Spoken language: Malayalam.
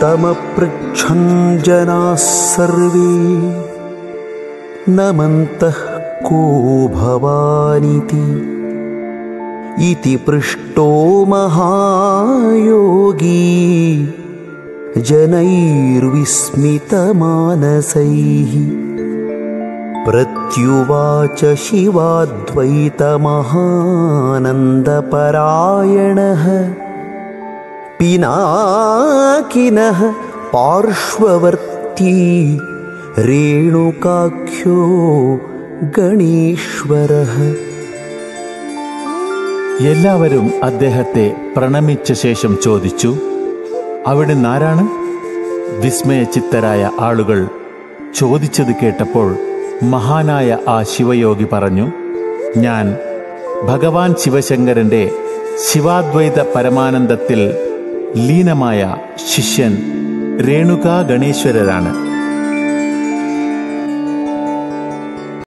तमपृच्छन् जनाः सर्वे नमन्तः को भवानिति? इति पृष्टो महायोगी जनैर्विस्मितमानसैः। प्रत्युवाच शिवाद्वैतमहानन्दपरायणः पिनाकिनः पार्श्ववर्ती रेणुकाख्यो गणेश्वरः എല്ലാവരും അദ്ദേഹത്തെ പ്രണമിച്ച ശേഷം ചോദിച്ചു അവിടുന്ന് ആരാണ് വിസ്മയചിത്തരായ ആളുകൾ ചോദിച്ചത് കേട്ടപ്പോൾ മഹാനായ ആ ശിവയോഗി പറഞ്ഞു ഞാൻ ഭഗവാൻ ശിവശങ്കരന്റെ ശിവാദ്വൈത പരമാനന്ദത്തിൽ ലീനമായ ശിഷ്യൻ രേണുകാ ഗണേശ്വരരാണ്